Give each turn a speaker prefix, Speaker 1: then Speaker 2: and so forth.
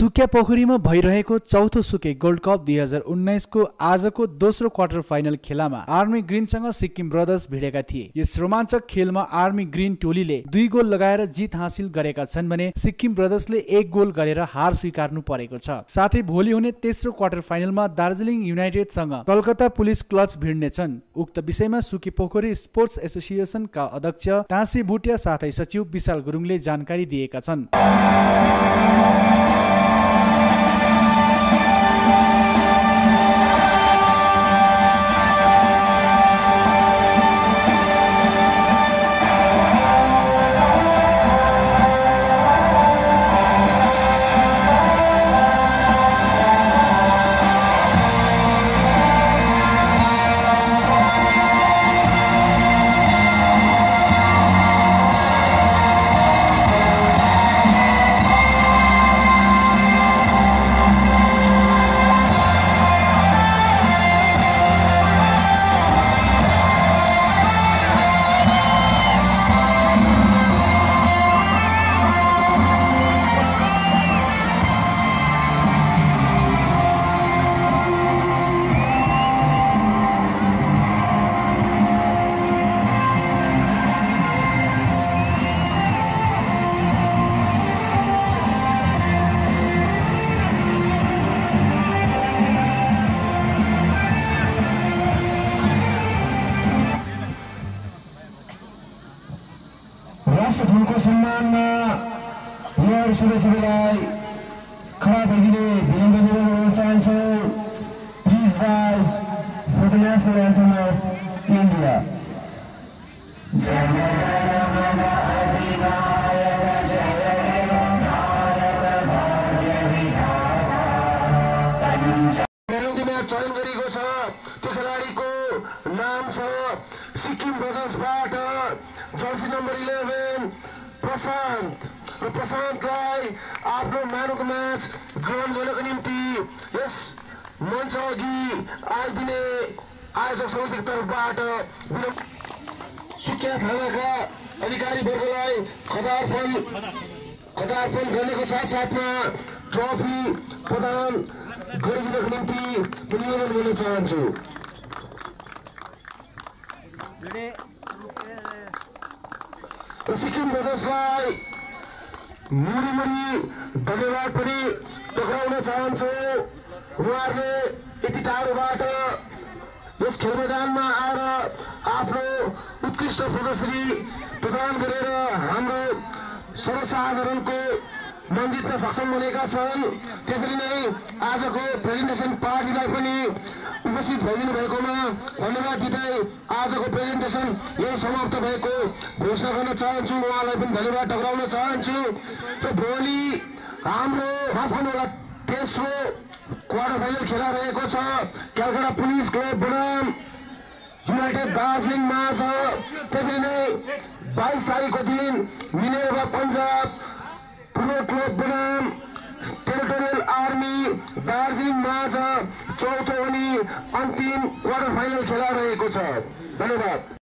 Speaker 1: सुकिया पोखरीमा भइरहेको चौथो सुके गोल्ड कप दुई हजार उन्नाइसको आजको दोस्रो क्वार्टर फाइनल खेलामा आर्मी ग्रिनसँग सिक्किम ब्रदर्स भिडेका थिए। यस रोमाञ्चक खेलमा आर्मी ग्रिन टोलीले दुई गोल लगाएर जित हासिल गरेका छन् भने सिक्किम ब्रदर्सले एक गोल गरेर हार स्वीकार्नु परेको छ। साथै भोलि हुने तेस्रो क्वार्टर फाइनलमा दार्जिलिङ युनाइटेडसँग कलकत्ता पुलिस क्लच भिड्नेछन् उक्त विषयमा सुके पोखरी स्पोर्ट्स एसोसिएसनका अध्यक्ष टाँसी भुटिया साथै सचिव विशाल गुरुङले जानकारी दिएका छन्।
Speaker 2: सुबह सुबह लाए खड़ा बजरे भिंड अनुष्ठान से प्लीज़ गाइस फोटोग्राफ से आंसर ऑफ़
Speaker 3: इंडिया चयन गरिएको छ त्यो नाम छ सिक्किम प्रदेशबाट जर्सी नम्बर इलेभेन प्रशान्त र प्रशान्तलाई आफ्नो म्यान अफ द म्याच ग्रहण गर्नको निम्ति यस मञ्च अघि आइदिने आयोजक समितिको तर्फबाट सुकिया थानाका अधिकारी वर्गलाई खदार्पण खदार्पण गर्नेको साथसाथमा ट्रफी प्रदान गरिदिनको निम्ति निवेदन गर्न चाहन्छु। सिक्किम प्रदेशलाई मुरी मुरी धन्यवाद पनि टक्राउन चाहन्छु। उहाँहरूले यति टाढोबाट यस खेल मैदानमा आएर आफ्नो उत्कृष्ट प्रदर्शनी प्रदान गरेर हाम्रो सर्वसाधारणको मन जित्न सक्षम बनेका छन्। त्यसरी नै आजको प्रेजेन्टेसन पार्टीलाई पनि उपस्थित भइदिनु भएकोमा धन्यवाद दिँदै आजको प्रेजेन्टेसन यही समाप्त भएको। घोषणा गर्न चाहन्छु उहाँलाई पनि धन्यवाद टक्राउन चाहन्छु। र भोलि हाम्रो आफनोला तेस्रो क्वार्टर फाइनल खेला रहेको छ। कलकत्ता पुलिस क्लब बनाम युनाइटेड दार्जिलिङमा छ। त्यसरी नै बाइस तारिकको दिन मिनेरवा पन्जाब बनाम टेरिटोरियल आर्मी दार्जिलिङमा चौथो अनि अन्तिम क्वार्टर फाइनल खेला रहेको छ। धन्यवाद।